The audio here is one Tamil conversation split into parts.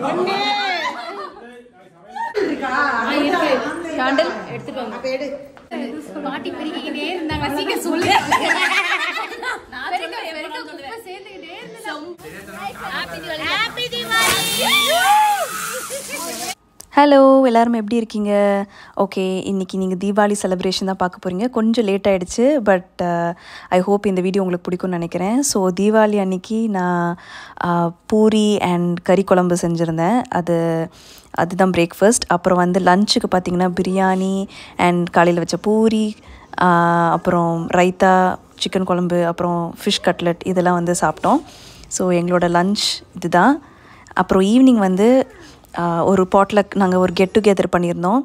ஒண்ணு. கேண்டில் எடுத்துட்டு வாங்க அப்ப எடு. பாட்டி பெருகிக்கிட்டே இருந்தாங்க. சீக்கிரம் சொல்லு. குப்பை சேர்ந்துக்கிட்டே ஹலோ எல்லோரும் எப்படி இருக்கீங்க? ஓகே இன்றைக்கி நீங்கள் தீபாவளி செலிப்ரேஷன் தான் பார்க்க போகிறீங்க கொஞ்சம் லேட் ஆகிடுச்சு பட் ஐ ஹோப் இந்த வீடியோ உங்களுக்கு பிடிக்கும்னு நினைக்கிறேன். ஸோ தீபாவளி அன்னைக்கு நான் uh, பூரி அண்ட் கறி குழம்பு செஞ்சுருந்தேன். அது அதுதான் பிரேக்ஃபாஸ்ட் அப்புறம் வந்து லஞ்சுக்கு பார்த்திங்கன்னா பிரியாணி அண்ட் காலையில் வச்ச பூரி uh, அப்புறம் ரைத்தா சிக்கன் குழம்பு அப்புறம் ஃபிஷ் கட்லெட் இதெல்லாம் வந்து சாப்பிட்டோம். ஸோ எங்களோட லஞ்ச் இதுதான். அப்புறம் ஈவினிங் வந்து ஒரு பாட்லக் நாங்கள் ஒரு கெட் டுகெதர் பண்ணியிருந்தோம்.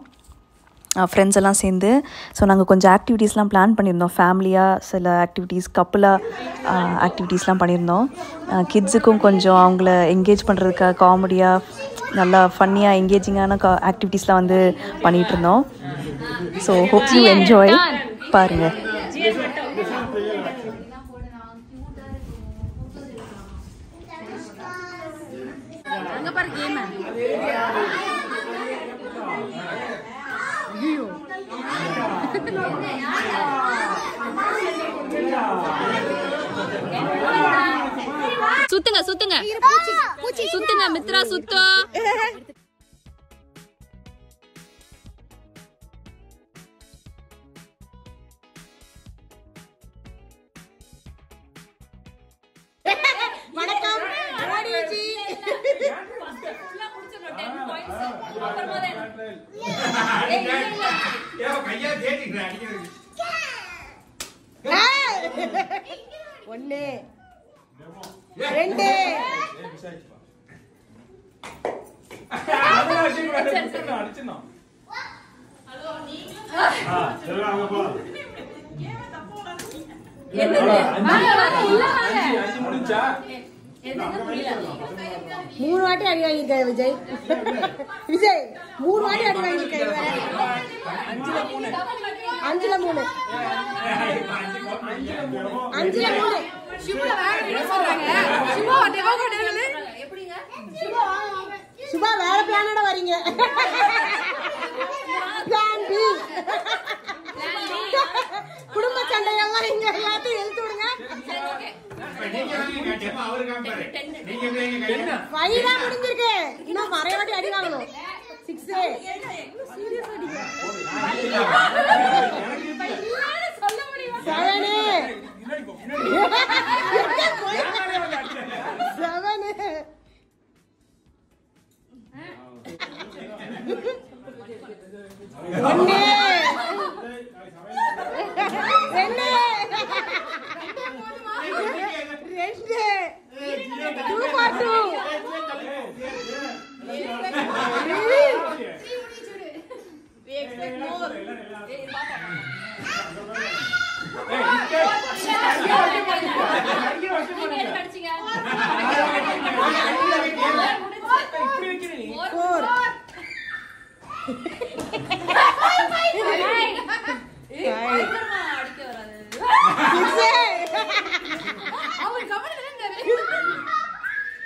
ஃப்ரெண்ட்ஸ் எல்லாம் சேர்ந்து. ஸோ நாங்கள் கொஞ்சம் ஆக்டிவிட்டீஸ்லாம் பிளான் பண்ணியிருந்தோம். ஃபேமிலியாக சில ஆக்டிவிட்டீஸ் கப்புலாக ஆக்டிவிட்டீஸ்லாம் பண்ணியிருந்தோம். கிட்ஸுக்கும் கொஞ்சம் அவங்கள என்கேஜ் பண்ணுறதுக்காக காமெடியாக நல்லா ஃபன்னியாக என்கேஜிங்கான கா ஆக்டிவிட்டீஸ்லாம் வந்து பண்ணிகிட்டு இருந்தோம். ஸோ ஹோப் யூ என்ஜாய் பாருங்கள் சுத்துங்க சுத்துங்க. சுத்துங்க மித்ரா சுத்தம் வணக்கம். ஒண்ணு. ரெண்டு. மூணு வாட்டி அடி வாங்கியிருக்க விஜய். விஜய் மூணு வாட்டி அடி வாங்கியிருக்க இவன். அஞ்சுல மூணு. அஞ்சுல மூணு. சுபா வேற பிளானோட வரீங்க. பிளான் பி குடும்ப சண்டையெல்லாம் இங்க எல்லாத்தையும் எழுத்து விடுங்க. வயிறா முடிஞ்சிருக்கு. இன்னும் நிறைய வாட்டி அடி வாங்கணும். Six Yeah. Four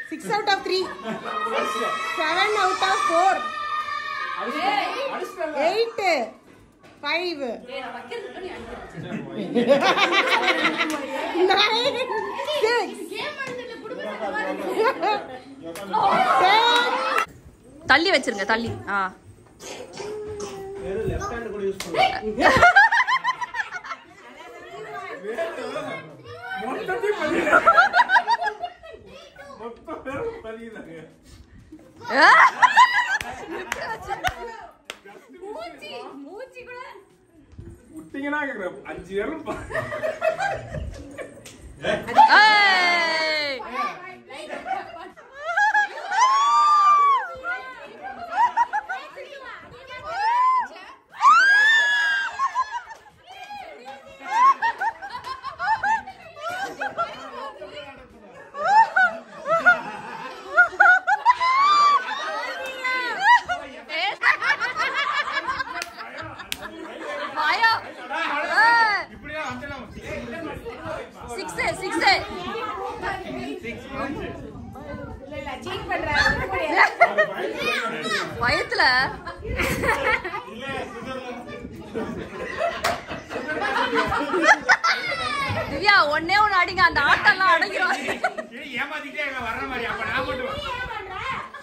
six. Out of three seven out of four eight five nine six தள்ளி வச்சிருங்க தள்ளி. ஆ. விட்டீங்கன்னா கேக்குறேன். அஞ்சு பேரும் பா- ஏய்! வாயா. ஏய்! இப்படியே அஞ்சலாம் சிக்ஸ் சிக்ஸ் வயத்துல திவ்யா ஒன்னே ஒண்ணு அடிங்க அந்த ஆட்டம் எல்லாம் அடங்கிரும் இது ஏமாத்திட்டே இருக்க வர்ற மாதிரி அப்ப நான் மட்டும்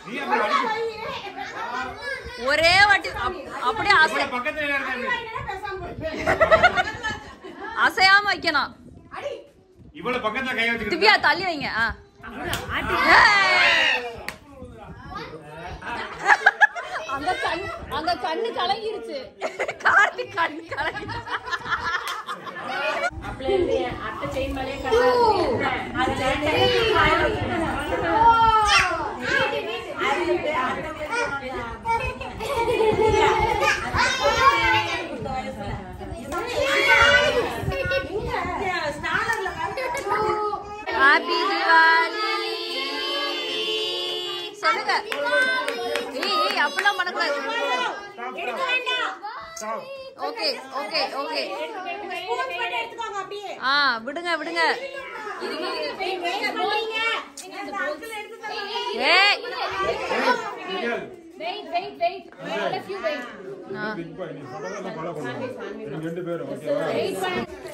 நீ அப்ப அடிக்க ஒரே வாட்டி அப்- அப்படியே அசையாம வைக்கணும். இவ்வளவு பக்கத்துல கை வச்சுக்கிட்டு திவ்யா தள்ளி வைங்க ஆ. அந்த கண் அந்த கண்ணு கலங்கிருச்சு கார்த்திக் கண்ணு கலங்கி ஹாப்பி ஓகே ஓகே ஓகே. ஆ விடுங்க விடுங்க.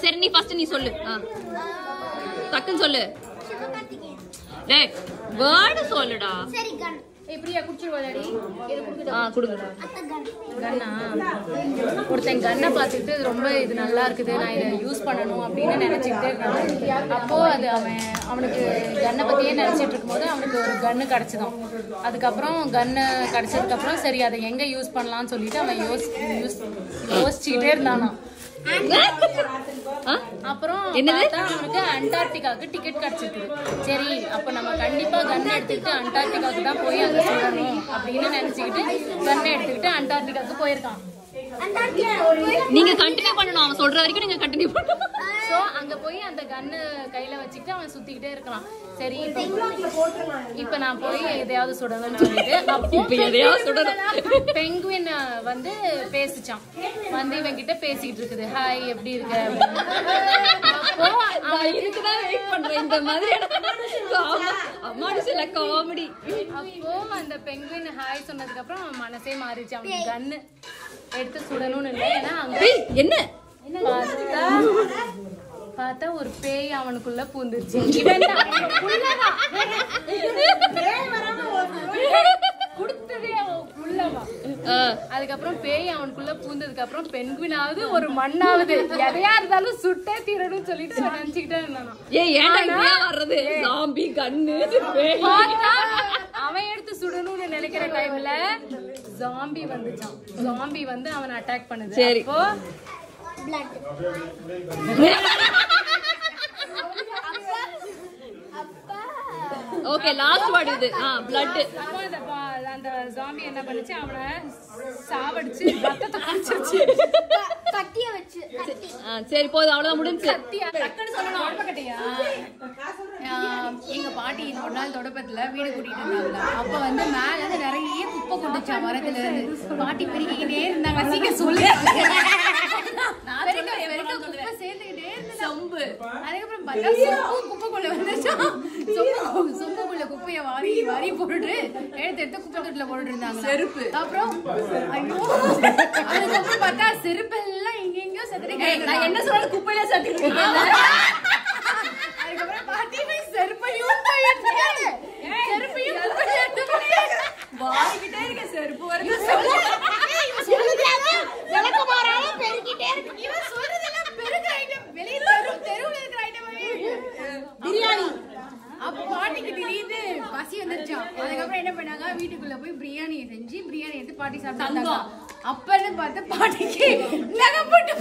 சரி நீ ஃபர்ஸ்ட் நீ சொல்லு. ஆ. டக்குன்னு சொல்லு. வேர்டு சொல்லுடா. சரி கன் எப்படியா குடிச்சிருவாடி ஆ கொடுங்க. கன்னா ஒருத்தன் கன்னை பார்த்துட்டு இது ரொம்ப இது நல்லா இருக்குது நான் இதை யூஸ் பண்ணணும் அப்படின்னு நினைச்சுக்கிட்டே இருக்கான். அப்போ அது அவன் அவனுக்கு கன்னை பத்தியே நினைச்சிட்டு இருக்கும்போது அவனுக்கு ஒரு கன்னு கிடைச்சதான் அதுக்கப்புறம் கன்னு கிடைச்சதுக்கப்புறம் சரி அதை எங்க யூஸ் பண்ணலாம்னு சொல்லிட்டு அவன் யோசி யூஸ் யோசிச்சுக்கிட்டே? அப்புறம் என்னது? பார்த்தா அவனுக்கு அண்டார்டிகாவுக்கு டிக்கெட் கிடைச்சிருக்கு சரி அப்ப நம்ம கண்டிப்பா கன்னை எடுத்துக்கிட்டு அண்டார்டிகாவுக்கு தான் போய் அங்க சொல்லணும் அப்படின்னு நினைச்சுக்கிட்டு கன்னை எடுத்துக்கிட்டு அண்டார்டிகாவுக்கு போயிருக்கான் நீங்க கண்டினியூ பண்ணணும். அவன் சொல்ற வரைக்கும் நீங்க கண்டினியூ பண்ணணும். சோ அங்க போய் அந்த கன்னு கையில வச்சுக்கிட்டு அவன் சுத்திக்கிட்டே இருக்கான். சரி இப்ப இப்ப நான் போய் எதையாவது சுடணும்னு சொல்லிட்டு அப்போ இப்ப எதையாவது சுடணும். பெங்குவின் வந்து பேசிச்சான். வந்து இவன் கிட்ட பேசிக்கிட்டு இருக்குது. ஹாய் எப்படி இருக்க? இதுக்குதான் வெயிட் பண்றேன். இந்த மாதிரியான அம்மாடி சில காமெடி அப்போ அந்த பெங்குவின் ஹாய் சொன்னதுக்கு அப்புறம் அவன் மனசே மாறிச்சு அவனுக்கு கன்னு எடுத்து சுடணும்னு இல்லை. ஏன்னா அங்க என்ன? பார்த்தா பார்த்தா ஒரு பேய் அவனுக்குள்ள பூந்துருச்சு. அதுக்கப்புறம் பேய் அவனுக்குள்ள பூந்ததுக்கு அப்புறம் பெண்குவினாவது ஒரு மண்ணாவது. எதையா இருந்தாலும் சுட்டே தீரணும்னு சொல்லிட்டு அவன் நினைச்சுக்கிட்டே இருந்தானா ஏய் ஏன்டா இப்படியா வர்றது? சாம்பி கண்ணு அவன் எடுத்து சுடணும்னு நினைக்கிற டைம்ல ஜாம்பி வந்துச்சான் ஜாம்பி வந்து அவனை அட்டாக் பண்ணுது. சரி. அப்போ ஓகே லாஸ்ட் வேர்ட் இது. ஆ பிளட் அந்த பா- அந்த ஜாம்பி என்ன பண்ணுச்சு? அவனை சாவடிச்சு ரத்தத்தை குடிச்சிருச்சு கத்திய வச்சு கத்தி ஆ சரி போதும். அவ்வளவுதான் முடிஞ்சு. கத்தியா? டக்குன்னு சொல்லணும் ஆர்ப்பக்கட்டையா? எங்க பாட்டி ஒரு நாள் தொடப்பத்துல வீடு கூட்டிட்டு இருந்தாங்க. அப்ப வந்து மேல இருந்து நிறைய குப்பை கொண்டுச்சா மரத்துல இருந்து. பாட்டி பெருக்கிக்கிட்டே இருந்தாங்க. சீக்கிரம் சொல்லு. குப்பை சேர்ந்துக்கிட்டே. அதுக்கப்புறம் பார்த்தா சொம்பு குப்பைக்குள்ள வந்துச்சா. சொம்பு சொம்புக்குள்ள குப்பைய வாரி வாரி போட்டுட்டு எடுத்து எடுத்து குப்பை தொட்டில போட்டுட்டு இருந்தாங்க. செருப்பு. அப்புறம் ஐயோ. அதுக்கப்புறம் பார்த்தா செருப்பு எல்லாம் எங்கெங்கயோ செத்துட்டு என்ன சொன்னாலும் குப்பையில சேர்த்துக்கிட்டு அதுக்கப்புறம் பாத்தீங்கன்னா செருப்பையும் போய் எடுத்துட்டாரு. செருப்பையும் குப்பையில எடுத்து போட்டாரு. வாங்கிட்டே இருக்க செருப்பு வருது இவன் சொல்றதெல்லாம் பெருக்க item. வெளிய தெரு- தெருவுல இருக்கிற item-ஆவே பிரியாணி அப்ப பாட்டிக்கு திடீர்னு பசி வந்துருச்சாம் அதுக்கப்புறம் என்ன பண்ணாங்க? வீட்டுக்குள்ள போய் பிரியாணியை செஞ்சு பிரியாணி எடுத்து பாட்டி சாப்பிட்டாங்க அப்பன்னு பார்த்து பாட்டிக்கு நகை போட்டு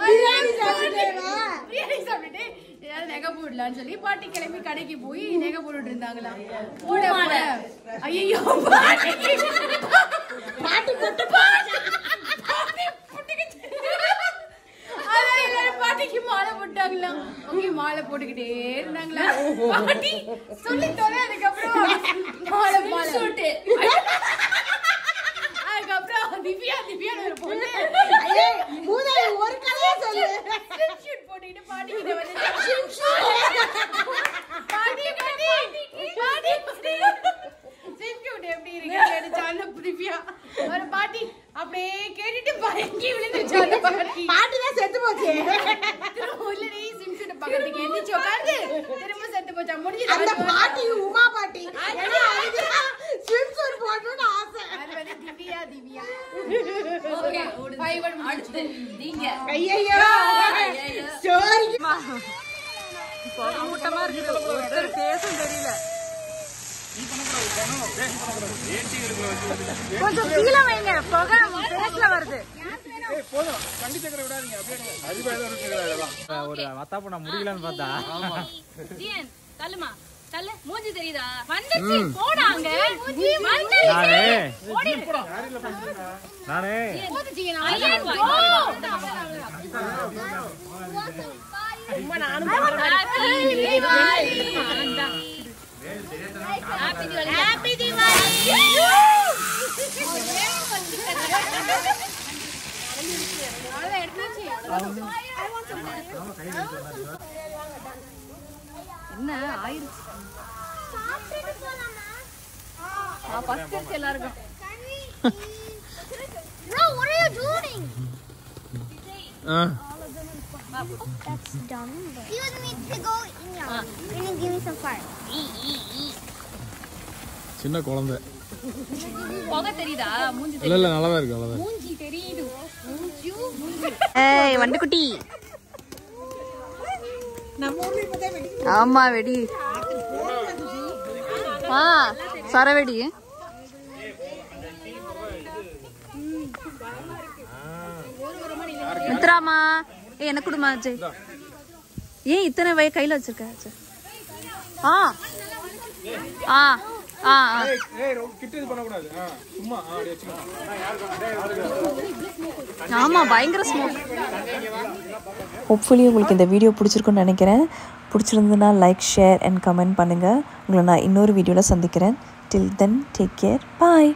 பிரியாணி சாப்பிட்டுட்டு நகை போடலாம்னு சொல்லி பாட்டி கிளம்பி கடைக்கு போய் நகை போட்டுட்டு இருந்தாங்களாம் போட ஐயோ பாட்டி. பாட்டி கொட்டு பாட்டி. ஓகே மாலை போட்டுக்கிட்டே இருந்தாங்களா? பாட்டி சொல்லி அதுக்கப்புறம் மாலை மாலை. அதுக்கப்புறம் திவ்யா திவ்யா பொண்ணு. போட்டுக்கிட்டு பாட்டி கிட்ட வந்து பாட்டி எப்படி இருக்கு கேட்டுச்சான்னு திவ்யா. ஒரு பாட்டி அப்படியே கேட்டுட்டு பயங்கி விழுந்துச்சான்னு பாட்டி அந்த பாட்டி உமா பாட்டி போடணும்னு ஆசை. திவ்யா திவ்யா. ஓகே அடுத்து நீங்க. ஸ்டோரி கொஞ்சம் கீழே வைங்க. புகை வருது. ஒரு மத்தாப்பு நான் முடியலன்னு பார்த்தா. தள்ளுமா? தள்ளு. மூஞ்சி தெரியுதா? வந்துச்சு போடாங்க நானே. ஹாப்பி தீபாவளி என்ன? ஆயிருச்சு. சாப்பிட்டுட்டு போலாமா? ஃபர்ஸ்ட் எடுத்து எல்லாருக்கும். Bro, what are you doing? That's dumb. Excuse me to go in your. Can you give me some fire? சின்ன குழந்தை. புகை தெரியுதா? மூஞ்சி இல்ல இல்ல நல்லாவே இருக்கு நல்லாவே மூஞ்சி தெரியுது. ஏய் வண்டுக்குட்டி நம்ம ஊர்ல இப்பதான் வெடி ஆமா வெடி. ஆ சரவெடி. மித்ராமா ஏ எனக்கு கொடுமா அஜய். ஏன் இத்தனை வய கையில வச்சிருக்க ஆ. ஆ. ஹோப்ஃபுல்லி உங்களுக்கு இந்த வீடியோ பிடிச்சிருக்குன்னு நினைக்கிறேன். பிடிச்சிருந்ததுன்னா லைக் ஷேர் அண்ட் கமெண்ட் பண்ணுங்கள் உங்களை நான் இன்னொரு வீடியோவில் சந்திக்கிறேன். Till then take care bye